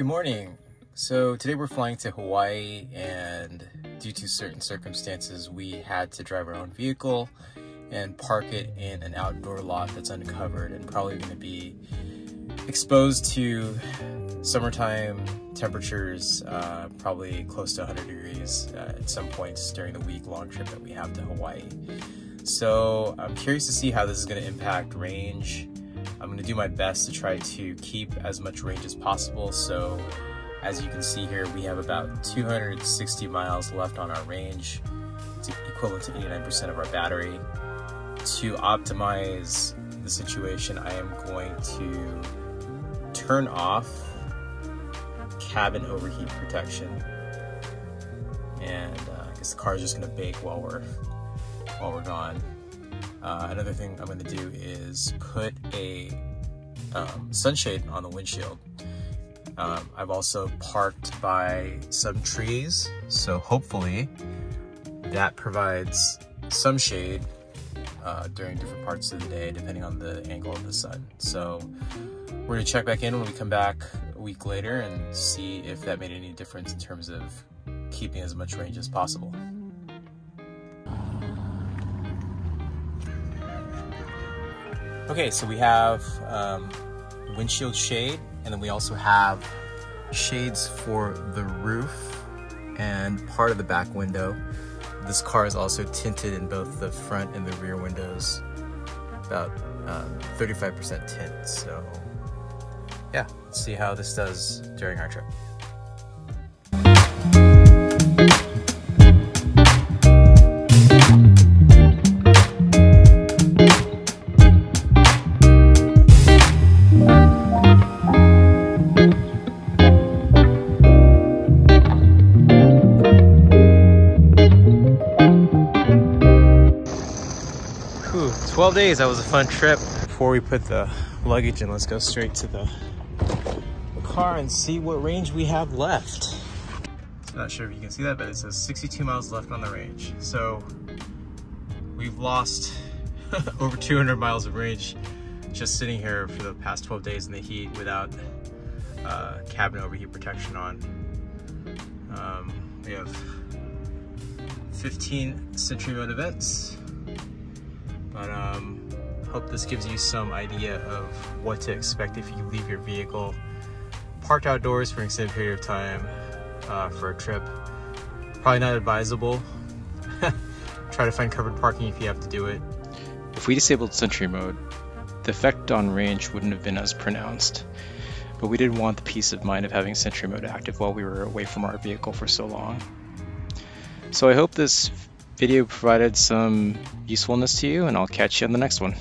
Good morning. So today we're flying to Hawaii and due to certain circumstances we had to drive our own vehicle and park it in an outdoor lot that's uncovered and probably going to be exposed to summertime temperatures, uh, probably close to 100 degrees uh, at some points during the week long trip that we have to Hawaii. So I'm curious to see how this is going to impact range. I'm going to do my best to try to keep as much range as possible. So as you can see here, we have about 260 miles left on our range. It's equivalent to 89% of our battery. To optimize the situation, I am going to turn off cabin overheat protection. And uh, I guess the car is just gonna bake while we're while we're gone. Uh, another thing I'm gonna do is put a um, sunshade on the windshield. Um, I've also parked by some trees, so hopefully that provides some shade uh, during different parts of the day, depending on the angle of the sun. So we're gonna check back in when we come back a week later and see if that made any difference in terms of keeping as much range as possible. Okay, so we have um, windshield shade, and then we also have shades for the roof and part of the back window. This car is also tinted in both the front and the rear windows, about 35% um, tint. So yeah, let's see how this does during our trip. 12 days, that was a fun trip. Before we put the luggage in, let's go straight to the car and see what range we have left. Not sure if you can see that, but it says 62 miles left on the range. So we've lost over 200 miles of range just sitting here for the past 12 days in the heat without uh, cabin overheat protection on. Um, we have 15 Sentry mode events, but um, hope this gives you some idea of what to expect if you leave your vehicle parked outdoors for an extended period of time uh, for a trip. Probably not advisable. Try to find covered parking if you have to do it. If we disabled Sentry mode, the effect on range wouldn't have been as pronounced, but we didn't want the peace of mind of having Sentry mode active while we were away from our vehicle for so long. So I hope this video provided some usefulness to you and I'll catch you on the next one.